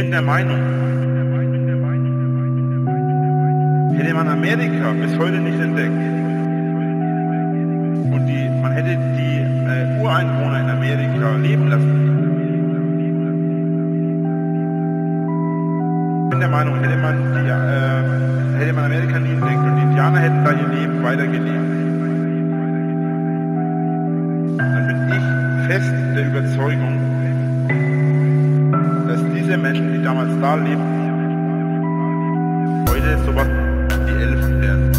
bin der Meinung, hätte man Amerika bis heute nicht entdeckt und die, man hätte die äh, Ureinwohner in Amerika leben lassen. Ich bin der Meinung, hätte man, die, äh, hätte man Amerika nie entdeckt und die Indianer hätten da ihr Leben weitergelebt, dann bin ich fest der Überzeugung, diese Menschen, die damals da lebten, heute sowas wie Elfen wären.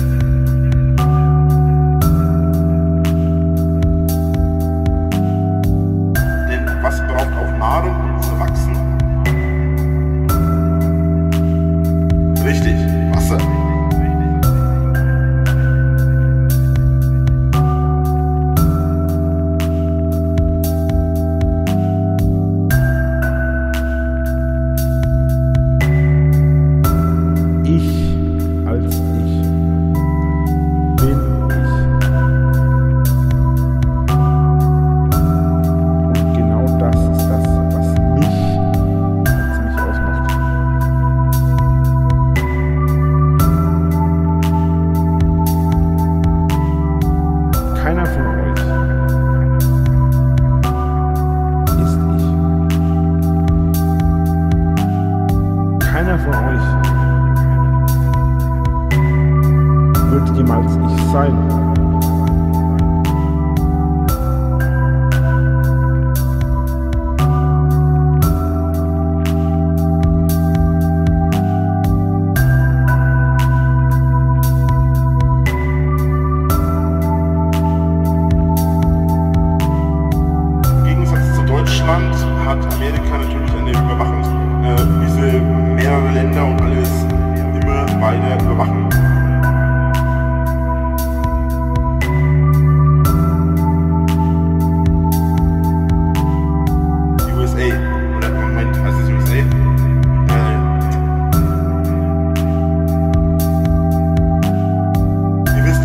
Denn jemals ich sein. Im Gegensatz zu Deutschland hat Amerika natürlich eine Überwachung, äh, diese mehrere Länder und alles immer weiter überwachen.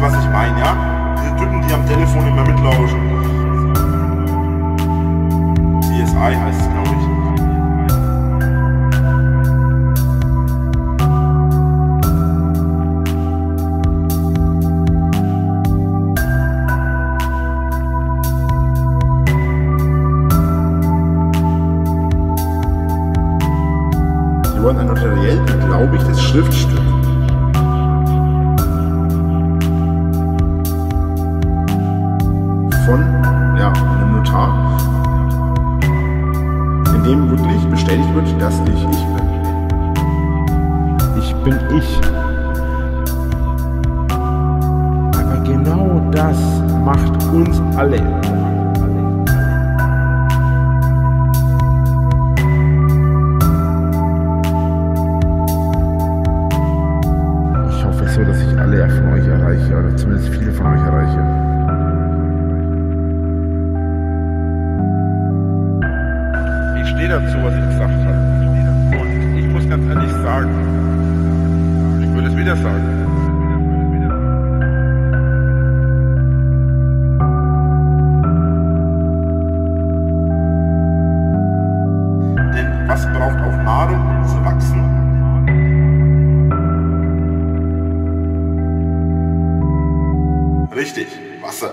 Was ich meine, ja? Diese Typen, die am Telefon immer mitlauschen. CSI heißt es, glaube ich. Ein notariell, glaube ich, das Schriftstück. Von ja, einem Notar, in dem wirklich bestätigt wird, dass ich ich bin. Ich bin ich. Aber genau das macht uns alle. Ich hoffe so, dass ich alle von euch erreiche oder zumindest viele von euch erreiche. Dazu, was ich gesagt habe. Und ich muss ganz ehrlich sagen, ich würde es wieder sagen. Denn was braucht auch Nahrung, um zu wachsen? Richtig, Wasser.